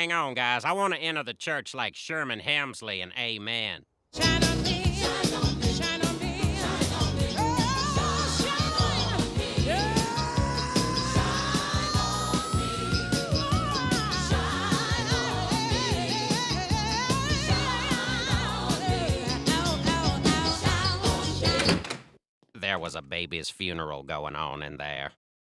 hang on, guys. I want to enter the church like Sherman Hemsley and Amen. China. There was a baby's funeral going on in there.